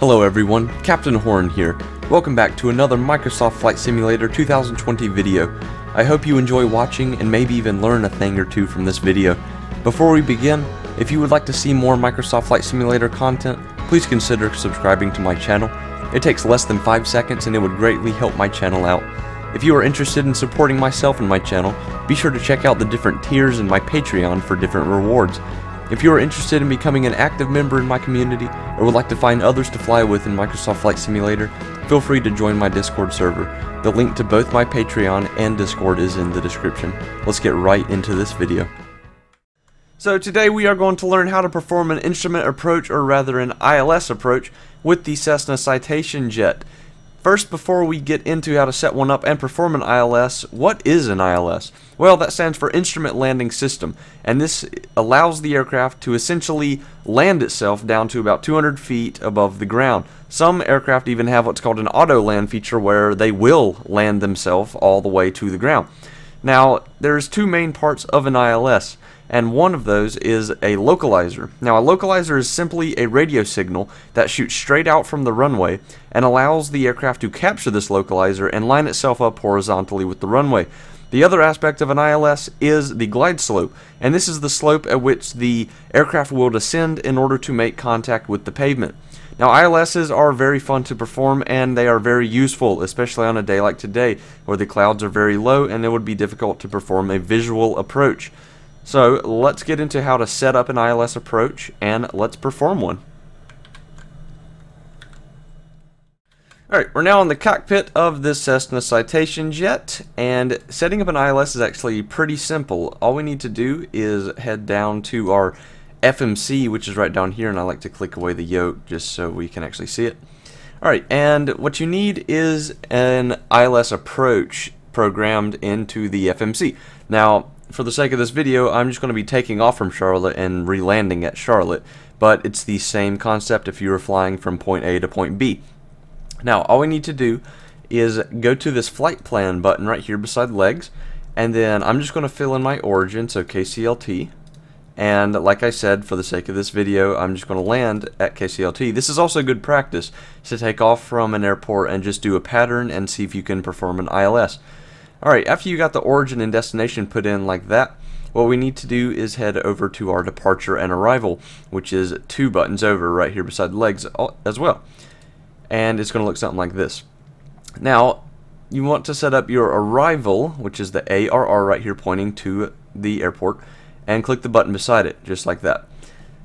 Hello everyone, Captain Horn here. Welcome back to another Microsoft Flight Simulator 2020 video. I hope you enjoy watching and maybe even learn a thing or two from this video. Before we begin, if you would like to see more Microsoft Flight Simulator content, please consider subscribing to my channel. It takes less than 5 seconds and it would greatly help my channel out. If you are interested in supporting myself and my channel, be sure to check out the different tiers in my Patreon for different rewards. If you are interested in becoming an active member in my community or would like to find others to fly with in Microsoft Flight Simulator, feel free to join my Discord server. The link to both my Patreon and Discord is in the description. Let's get right into this video. So today we are going to learn how to perform an instrument approach or rather an ILS approach with the Cessna Citation Jet. First, before we get into how to set one up and perform an ILS, what is an ILS? Well, that stands for Instrument Landing System, and this allows the aircraft to essentially land itself down to about 200 feet above the ground. Some aircraft even have what's called an auto land feature where they will land themselves all the way to the ground. Now, there's two main parts of an ILS and one of those is a localizer. Now a localizer is simply a radio signal that shoots straight out from the runway and allows the aircraft to capture this localizer and line itself up horizontally with the runway. The other aspect of an ILS is the glide slope, and this is the slope at which the aircraft will descend in order to make contact with the pavement. Now ILSs are very fun to perform and they are very useful, especially on a day like today where the clouds are very low and it would be difficult to perform a visual approach. So let's get into how to set up an ILS approach and let's perform one. Alright, we're now in the cockpit of this Cessna Citation jet, and setting up an ILS is actually pretty simple. All we need to do is head down to our FMC, which is right down here, and I like to click away the yoke just so we can actually see it. Alright, and what you need is an ILS approach programmed into the FMC. Now, for the sake of this video, I'm just going to be taking off from Charlotte and re-landing at Charlotte, but it's the same concept if you were flying from point A to point B. Now, all we need to do is go to this flight plan button right here beside legs, and then I'm just going to fill in my origin, so KCLT, and like I said, for the sake of this video, I'm just going to land at KCLT. This is also good practice to take off from an airport and just do a pattern and see if you can perform an ILS. Alright, after you got the origin and destination put in like that, what we need to do is head over to our departure and arrival, which is two buttons over right here beside legs as well. And it's going to look something like this. Now, you want to set up your arrival, which is the ARR right here pointing to the airport, and click the button beside it, just like that.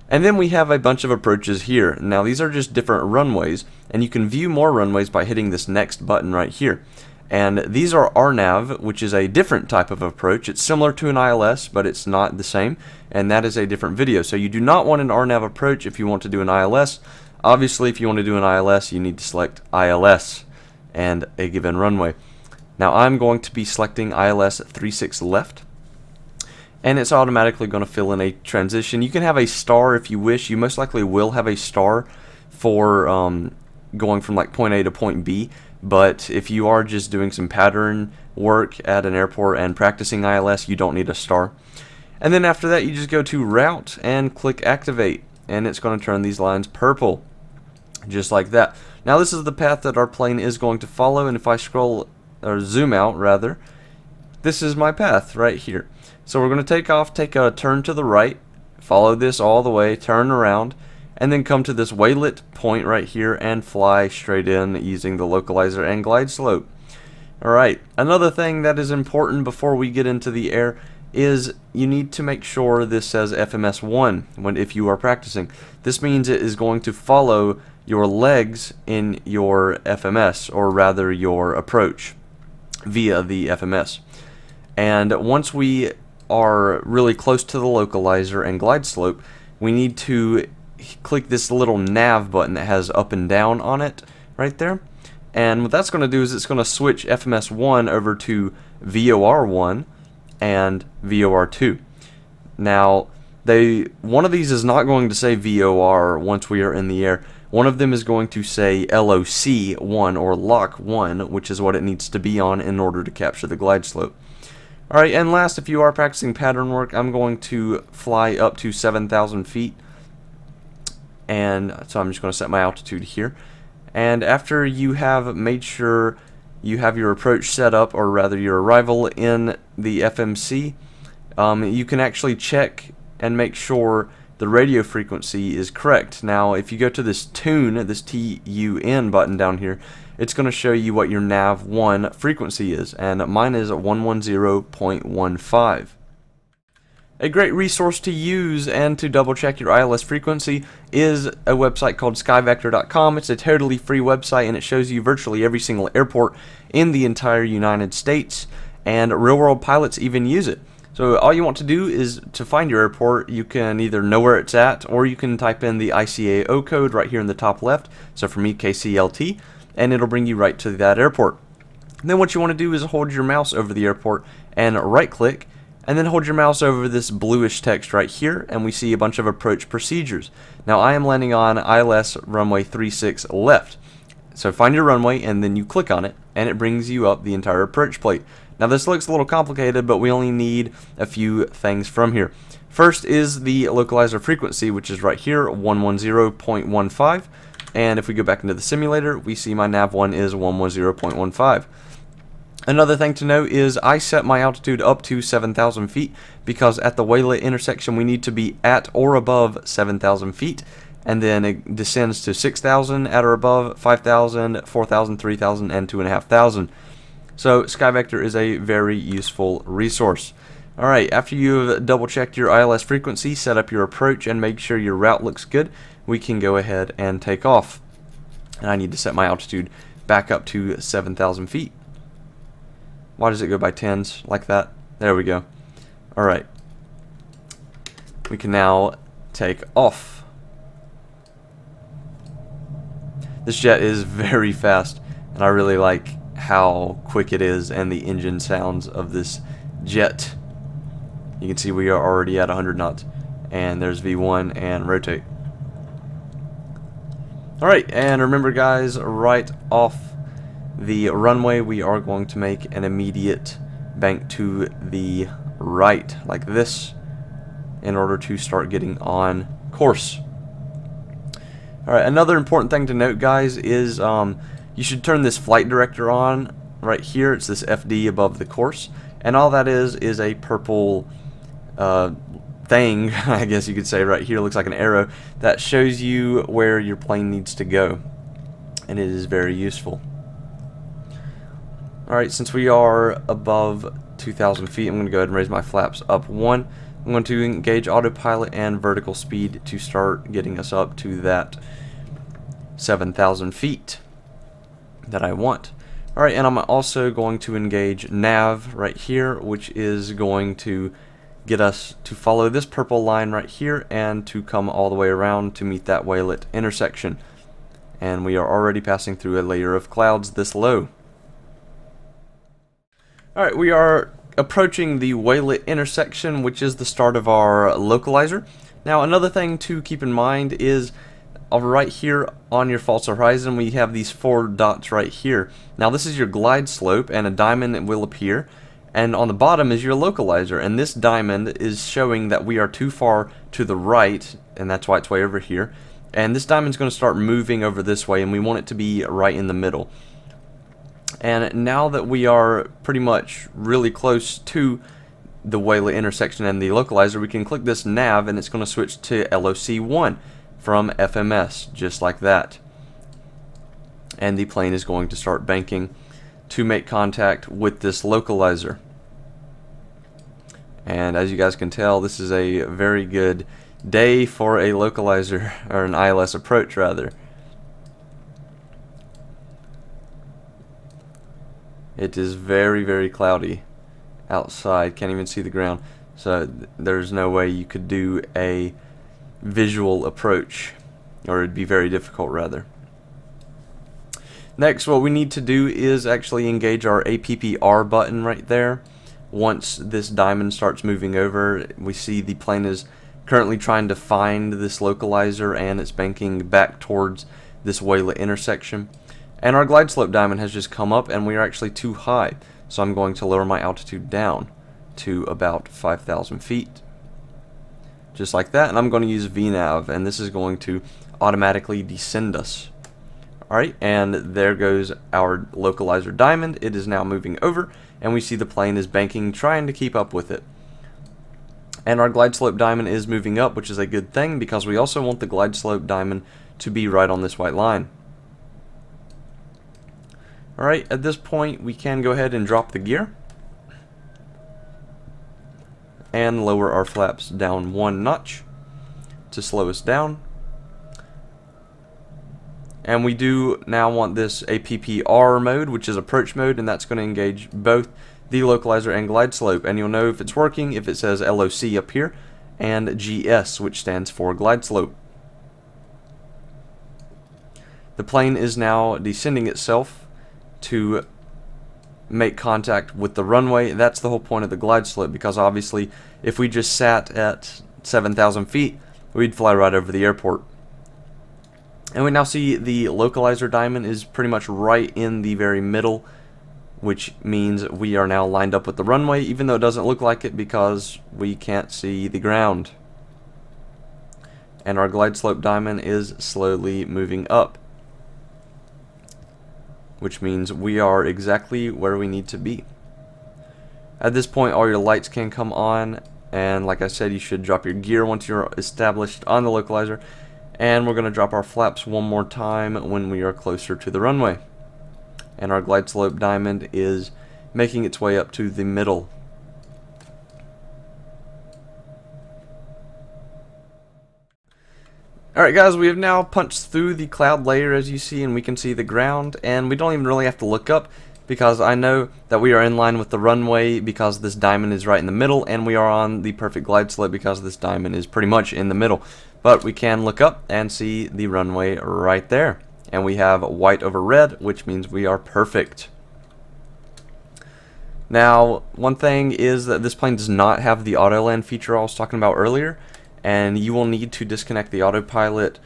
And then we have a bunch of approaches here. Now these are just different runways, and you can view more runways by hitting this next button right here. And these are RNAV, which is a different type of approach. It's similar to an ILS, but it's not the same, and that is a different video. So you do not want an RNAV approach if you want to do an ILS. Obviously, if you want to do an ILS, you need to select ILS and a given runway. Now I'm going to be selecting ILS 36 left, and it's automatically going to fill in a transition. You can have a star if you wish. You most likely will have a star for um, going from like point A to point B. But if you are just doing some pattern work at an airport and practicing ILS, you don't need a star. And then after that, you just go to Route and click Activate. And it's going to turn these lines purple. Just like that. Now this is the path that our plane is going to follow. And if I scroll, or zoom out rather, this is my path right here. So we're going to take off, take a turn to the right, follow this all the way, turn around, and then come to this waylet point right here and fly straight in using the localizer and glide slope. Alright, another thing that is important before we get into the air is you need to make sure this says FMS1 when if you are practicing. This means it is going to follow your legs in your FMS or rather your approach via the FMS. And once we are really close to the localizer and glide slope, we need to click this little nav button that has up and down on it right there. And what that's going to do is it's going to switch FMS1 over to VOR1 and VOR2. Now, they one of these is not going to say VOR once we are in the air. One of them is going to say LOC1 or LOC1, which is what it needs to be on in order to capture the glide slope. Alright, and last, if you are practicing pattern work, I'm going to fly up to 7,000 feet and so I'm just going to set my altitude here and after you have made sure you have your approach set up or rather your arrival in the FMC um, you can actually check and make sure the radio frequency is correct. Now, if you go to this tune, this T-U-N button down here, it's going to show you what your nav1 frequency is, and mine is 110.15. A great resource to use and to double check your ILS frequency is a website called skyvector.com. It's a totally free website and it shows you virtually every single airport in the entire United States, and real world pilots even use it. So all you want to do is to find your airport, you can either know where it's at or you can type in the ICAO code right here in the top left. So for me, KCLT, and it'll bring you right to that airport. And then what you want to do is hold your mouse over the airport and right click and then hold your mouse over this bluish text right here and we see a bunch of approach procedures. Now I am landing on ILS runway 36 left. So find your runway and then you click on it and it brings you up the entire approach plate. Now this looks a little complicated, but we only need a few things from here. First is the localizer frequency, which is right here, 110.15. And if we go back into the simulator, we see my nav1 is 110.15. Another thing to note is I set my altitude up to 7,000 feet because at the Waylet intersection we need to be at or above 7,000 feet and then it descends to 6,000 at or above 5,000, 4,000, 3,000, and 2,500. So SkyVector is a very useful resource. Alright, after you've double checked your ILS frequency, set up your approach, and make sure your route looks good, we can go ahead and take off. And I need to set my altitude back up to 7,000 feet. Why does it go by tens like that? There we go. Alright. We can now take off. This jet is very fast, and I really like how quick it is and the engine sounds of this jet. You can see we are already at 100 knots. And there's V1 and rotate. Alright, and remember guys, right off the runway we are going to make an immediate bank to the right, like this, in order to start getting on course. Alright, another important thing to note guys is um, you should turn this flight director on right here. It's this FD above the course. And all that is is a purple uh, thing, I guess you could say right here, looks like an arrow, that shows you where your plane needs to go. And it is very useful. Alright, since we are above 2,000 feet, I'm going to go ahead and raise my flaps up one. I'm going to engage autopilot and vertical speed to start getting us up to that 7,000 feet that I want. Alright, and I'm also going to engage nav right here, which is going to get us to follow this purple line right here and to come all the way around to meet that waylit intersection. And we are already passing through a layer of clouds this low. Alright, we are approaching the Waylet intersection, which is the start of our localizer. Now, another thing to keep in mind is uh, right here on your false horizon we have these four dots right here. Now this is your glide slope and a diamond will appear and on the bottom is your localizer and this diamond is showing that we are too far to the right and that's why it's way over here and this diamond's going to start moving over this way and we want it to be right in the middle. And now that we are pretty much really close to the Waylet intersection and the localizer, we can click this nav and it's going to switch to LOC1 from FMS, just like that. And the plane is going to start banking to make contact with this localizer. And as you guys can tell, this is a very good day for a localizer, or an ILS approach rather. It is very, very cloudy outside. Can't even see the ground. So there's no way you could do a visual approach, or it'd be very difficult rather. Next, what we need to do is actually engage our APPR button right there. Once this diamond starts moving over, we see the plane is currently trying to find this localizer and it's banking back towards this Waylet intersection. And our glide slope diamond has just come up and we are actually too high. So I'm going to lower my altitude down to about 5,000 feet just like that and I'm going to use VNAV and this is going to automatically descend us. Alright, and there goes our localizer diamond. It is now moving over, and we see the plane is banking, trying to keep up with it. And our glide slope diamond is moving up, which is a good thing because we also want the glide slope diamond to be right on this white line. Alright, at this point we can go ahead and drop the gear and lower our flaps down one notch to slow us down. And we do now want this APPR mode, which is approach mode, and that's going to engage both the localizer and glide slope. And you'll know if it's working if it says LOC up here and GS, which stands for glide slope. The plane is now descending itself to make contact with the runway. That's the whole point of the glide slope because obviously if we just sat at 7,000 feet, we'd fly right over the airport. And we now see the localizer diamond is pretty much right in the very middle, which means we are now lined up with the runway, even though it doesn't look like it because we can't see the ground. And our glide slope diamond is slowly moving up which means we are exactly where we need to be. At this point all your lights can come on and like I said you should drop your gear once you're established on the localizer and we're going to drop our flaps one more time when we are closer to the runway. And our glide slope diamond is making its way up to the middle Alright guys, we have now punched through the cloud layer as you see and we can see the ground and we don't even really have to look up because I know that we are in line with the runway because this diamond is right in the middle and we are on the perfect glide slope because this diamond is pretty much in the middle. But we can look up and see the runway right there. And we have white over red which means we are perfect. Now, one thing is that this plane does not have the auto land feature I was talking about earlier and you will need to disconnect the autopilot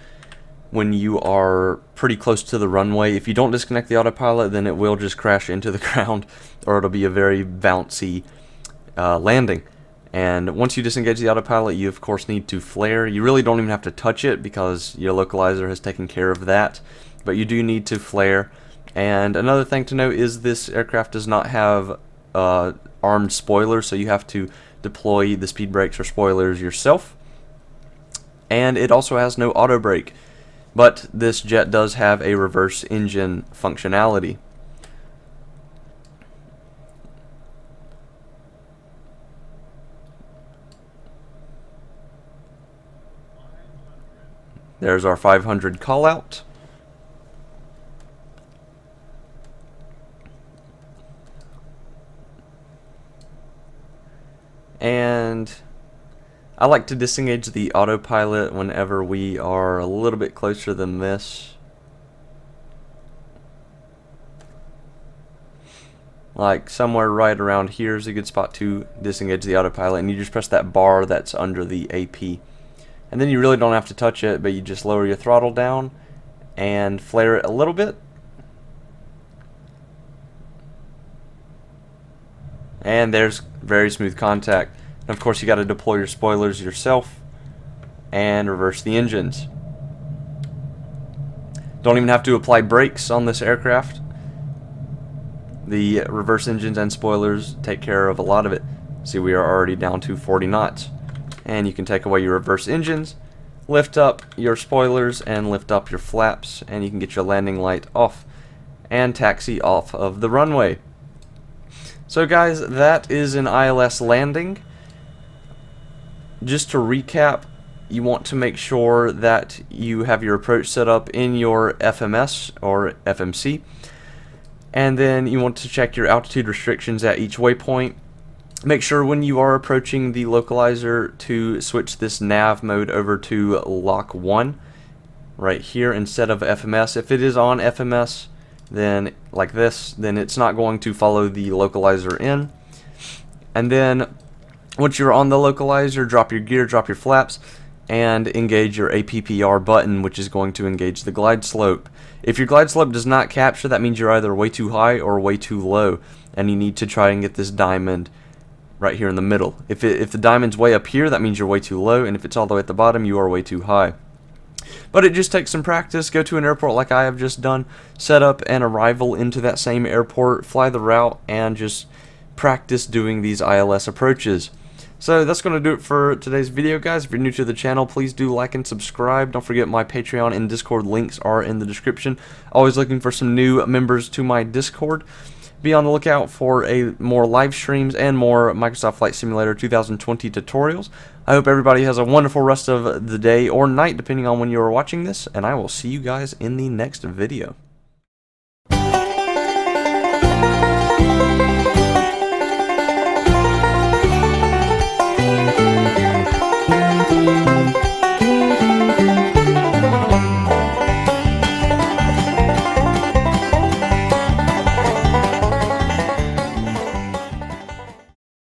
when you are pretty close to the runway. If you don't disconnect the autopilot, then it will just crash into the ground, or it'll be a very bouncy uh, landing. And once you disengage the autopilot, you of course need to flare. You really don't even have to touch it because your localizer has taken care of that. But you do need to flare. And another thing to note is this aircraft does not have uh, armed spoilers, so you have to deploy the speed brakes or spoilers yourself and it also has no auto brake. But this jet does have a reverse engine functionality. There's our 500 call out. And I like to disengage the autopilot whenever we are a little bit closer than this. Like somewhere right around here is a good spot to disengage the autopilot and you just press that bar that's under the AP. And then you really don't have to touch it but you just lower your throttle down and flare it a little bit. And there's very smooth contact. And of course you got to deploy your spoilers yourself and reverse the engines. Don't even have to apply brakes on this aircraft. The reverse engines and spoilers take care of a lot of it. See we are already down to 40 knots. And you can take away your reverse engines, lift up your spoilers and lift up your flaps and you can get your landing light off and taxi off of the runway. So guys, that is an ILS landing just to recap, you want to make sure that you have your approach set up in your FMS or FMC. And then you want to check your altitude restrictions at each waypoint. Make sure when you are approaching the localizer to switch this nav mode over to LOC 1 right here instead of FMS. If it is on FMS, then like this, then it's not going to follow the localizer in. And then once you're on the localizer, drop your gear, drop your flaps, and engage your APPR button, which is going to engage the glide slope. If your glide slope does not capture, that means you're either way too high or way too low, and you need to try and get this diamond right here in the middle. If, it, if the diamond's way up here, that means you're way too low, and if it's all the way at the bottom, you are way too high. But it just takes some practice. Go to an airport like I have just done, set up an arrival into that same airport, fly the route, and just practice doing these ILS approaches. So that's going to do it for today's video, guys. If you're new to the channel, please do like and subscribe. Don't forget my Patreon and Discord links are in the description. Always looking for some new members to my Discord. Be on the lookout for a more live streams and more Microsoft Flight Simulator 2020 tutorials. I hope everybody has a wonderful rest of the day or night, depending on when you are watching this, and I will see you guys in the next video.